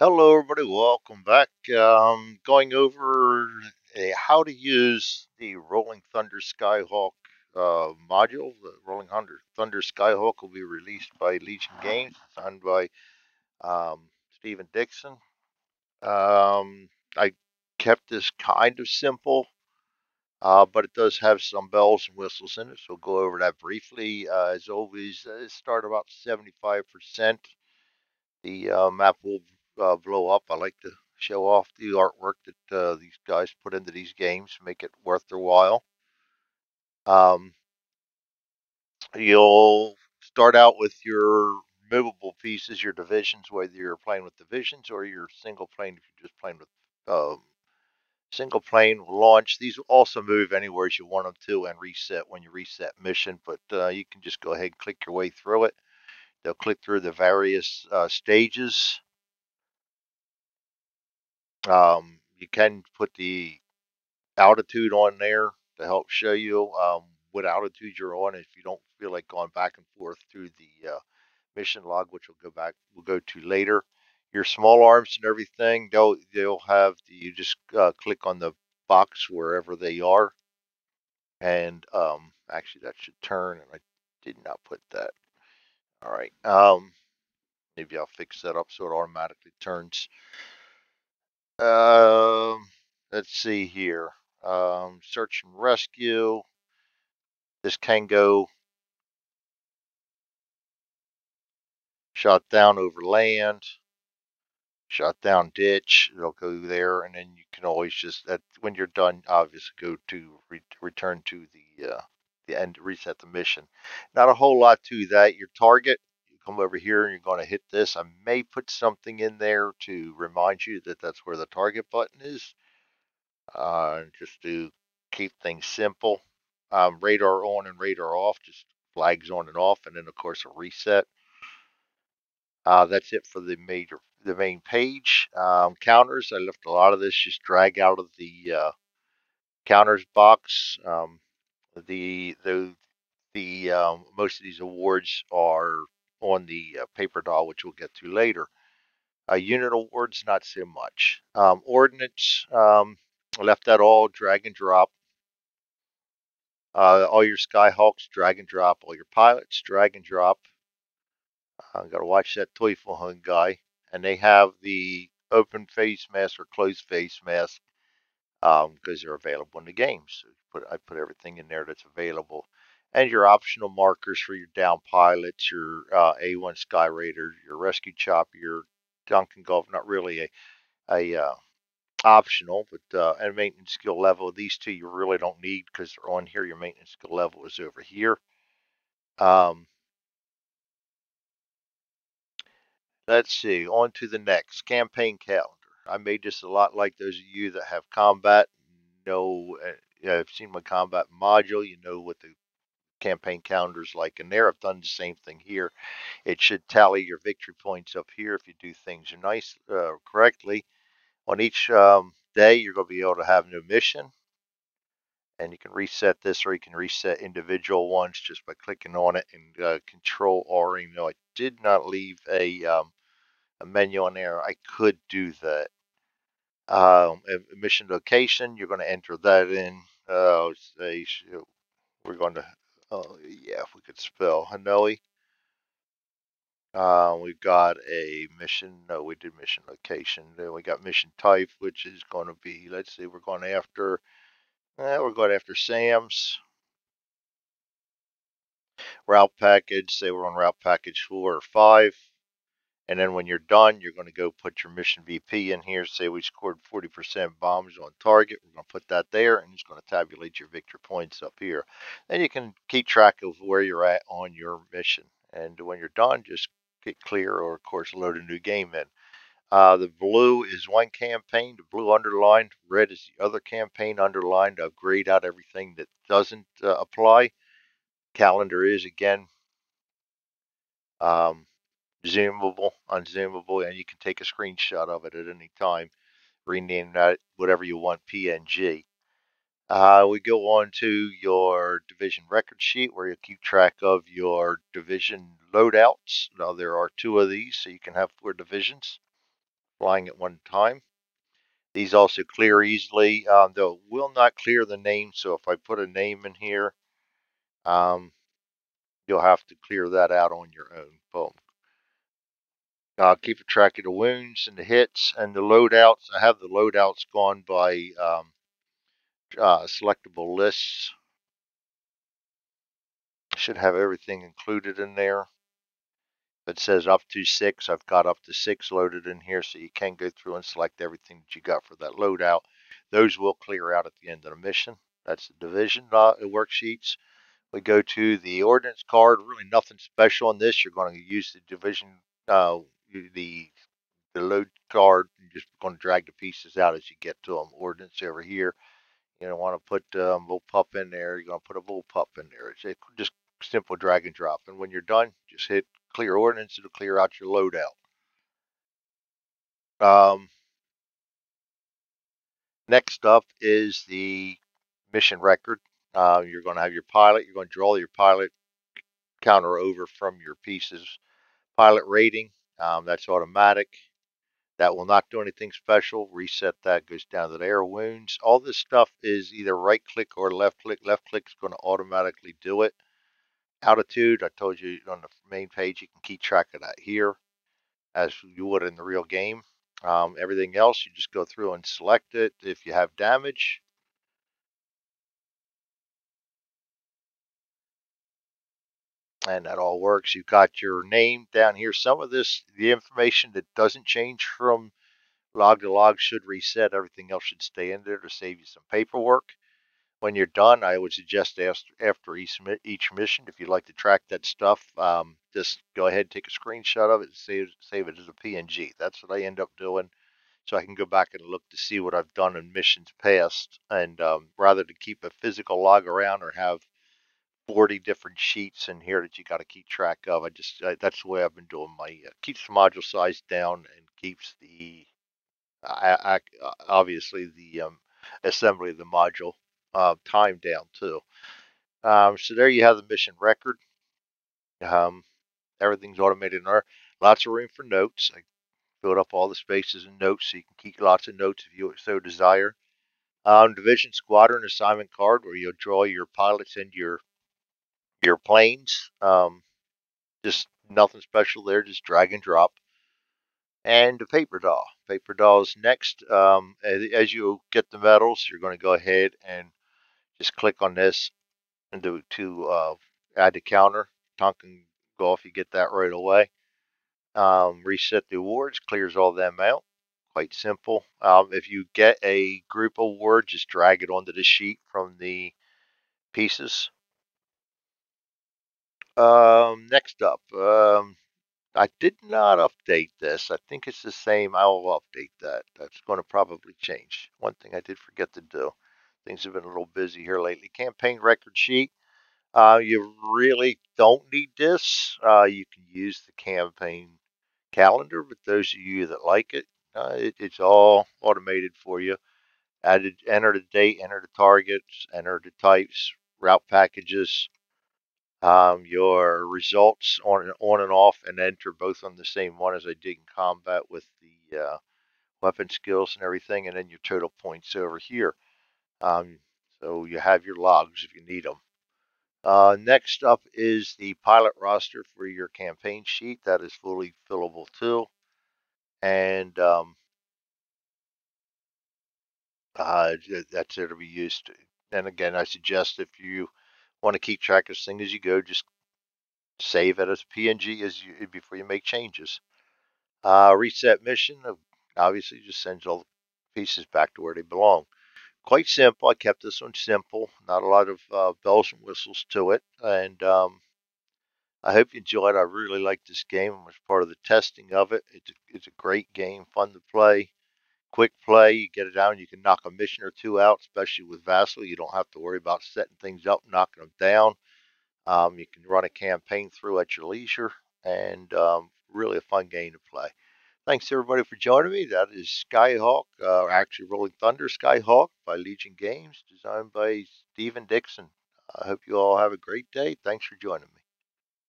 Hello, everybody. Welcome back. Um, going over a, how to use the Rolling Thunder Skyhawk uh, module. The Rolling Thunder, Thunder Skyhawk will be released by Legion Games, designed by um, Stephen Dixon. Um, I kept this kind of simple, uh, but it does have some bells and whistles in it, so we'll go over that briefly. Uh, as always, uh, start about 75%. The uh, map will uh, blow up. I like to show off the artwork that uh, these guys put into these games, make it worth their while. Um, you'll start out with your movable pieces, your divisions, whether you're playing with divisions or you're single plane, if you're just playing with um, single plane launch. These will also move anywhere as you want them to and reset when you reset mission, but uh, you can just go ahead and click your way through it. They'll click through the various uh, stages um, you can put the altitude on there to help show you um, what altitude you're on if you don't feel like going back and forth through the uh, mission log, which we'll go back, we'll go to later. Your small arms and everything, they'll they'll have the, you just uh, click on the box wherever they are, and um, actually that should turn, and I did not put that. All right, um, maybe I'll fix that up so it automatically turns. Um, let's see here. Um, search and rescue. This can go shot down over land, shot down ditch. It'll go there, and then you can always just that when you're done, obviously go to re return to the uh, the end, reset the mission. Not a whole lot to that. Your target come over here and you're going to hit this. I may put something in there to remind you that that's where the target button is, uh, just to keep things simple. Um, radar on and radar off, just flags on and off, and then of course a reset. Uh, that's it for the major, the main page. Um, counters, I left a lot of this just drag out of the uh, counters box. Um, the the the um, most of these awards are on the uh, paper doll, which we'll get to later. Uh, unit awards, not so much. Um, ordnance, um, left that all drag and drop. Uh, all your Skyhawks, drag and drop. All your pilots, drag and drop. I uh, got to watch that Teufelshound guy. And they have the open face mask or closed face mask because um, they're available in the game. So put, I put everything in there that's available and your optional markers for your down pilots, your uh, A1 Skyraider, your Rescue Chopper, your Tonkin Gulf. Not really a, a uh, optional, but uh, and maintenance skill level. These two you really don't need because they're on here. Your maintenance skill level is over here. Um, let's see. On to the next campaign calendar. I made this a lot like those of you that have combat. Know, uh, have seen my combat module. You know what the campaign calendars like in there. I've done the same thing here. It should tally your victory points up here if you do things nice uh, correctly. On each um, day, you're going to be able to have a new mission. And you can reset this or you can reset individual ones just by clicking on it and uh, control R. Even though I did not leave a, um, a menu on there, I could do that. Um, mission location, you're going to enter that in. Uh, say, we're going to Oh, yeah, if we could spell Hanoi. Uh, we've got a mission. No, we did mission location. Then we got mission type, which is going to be, let's see, we're going after, eh, we're going after SAMs. Route package, say we're on route package four or five. And then when you're done, you're going to go put your mission VP in here. Say we scored 40% bombs on target. We're going to put that there and it's going to tabulate your victory points up here. Then you can keep track of where you're at on your mission. And when you're done, just get clear or, of course, load a new game in. Uh, the blue is one campaign, the blue underlined, red is the other campaign underlined. I've grayed out everything that doesn't uh, apply. Calendar is, again, um, zoomable, unzoomable, and you can take a screenshot of it at any time. Rename that whatever you want PNG. Uh, we go on to your division record sheet where you keep track of your division loadouts. Now there are two of these, so you can have four divisions. flying at one time. These also clear easily, um, though will not clear the name. So if I put a name in here, um, you'll have to clear that out on your own. Boom. Uh, keep a track of the wounds and the hits and the loadouts. I have the loadouts gone by um, uh, selectable lists. Should have everything included in there. If it says up to six, I've got up to six loaded in here, so you can go through and select everything that you got for that loadout. Those will clear out at the end of the mission. That's the division uh, worksheets. We go to the ordnance card. Really nothing special on this. You're going to use the division, uh, the the load card. You're just going to drag the pieces out as you get to them. Ordnance over here. You don't want to put a um, bullpup in there. You're going to put a bullpup in there. It's just simple drag and drop. And when you're done, just hit clear ordnance. It'll clear out your loadout. Um, next up is the mission record. Uh, you're going to have your pilot. You're going to draw your pilot counter over from your pieces. Pilot rating, um, that's automatic. That will not do anything special. Reset that goes down to the air wounds. All this stuff is either right click or left click. Left click is going to automatically do it. Altitude, I told you on the main page, you can keep track of that here as you would in the real game. Um, everything else, you just go through and select it. If you have damage, and that all works. You've got your name down here. Some of this, the information that doesn't change from log to log should reset. Everything else should stay in there to save you some paperwork. When you're done, I would suggest after each, mission, if you'd like to track that stuff, um, just go ahead and take a screenshot of it and save, save it as a PNG. That's what I end up doing. So I can go back and look to see what I've done in missions past. And um, rather to keep a physical log around or have 40 different sheets in here that you got to keep track of. I just I, that's the way I've been doing my uh, keeps the module size down and keeps the I, I, obviously the um, assembly of the module uh, time down too. Um, so there you have the mission record. Um, everything's automated in there. Lots of room for notes. I filled up all the spaces and notes so you can keep lots of notes if you so desire. Um, division squadron assignment card where you'll draw your pilots and your your planes. Um, just nothing special there, just drag and drop. And the paper doll. Paper doll is next. Um, as you get the medals, you're going to go ahead and just click on this and do to uh, add the counter. Tonkin Gulf, you get that right away. Um, reset the awards, clears all them out. Quite simple. Um, if you get a group award, just drag it onto the sheet from the pieces. Um, next up, um, I did not update this. I think it's the same. I will update that. That's going to probably change. One thing I did forget to do. Things have been a little busy here lately. Campaign record sheet. Uh, you really don't need this. Uh, you can use the campaign calendar, but those of you that like it, uh, it it's all automated for you. Added, enter the date, enter the targets, enter the types, route packages, um, your results on and on and off and enter both on the same one as I did in combat with the uh, weapon skills and everything, and then your total points over here. Um, so you have your logs if you need them. Uh, next up is the pilot roster for your campaign sheet. That is fully fillable too. And um, uh, that's there to be used. And again, I suggest if you want to keep track of things as you go, just save it as PNG as you before you make changes. Uh, reset mission obviously just sends all the pieces back to where they belong. Quite simple. I kept this one simple. Not a lot of uh, bells and whistles to it. And um, I hope you enjoyed. I really like this game. I was part of the testing of it. It's a, it's a great game, fun to play quick play. You get it down, you can knock a mission or two out, especially with Vassal. You don't have to worry about setting things up, knocking them down. Um, you can run a campaign through at your leisure, and um, really a fun game to play. Thanks everybody for joining me. That is Skyhawk, uh, actually Rolling Thunder Skyhawk by Legion Games, designed by Stephen Dixon. I hope you all have a great day. Thanks for joining me.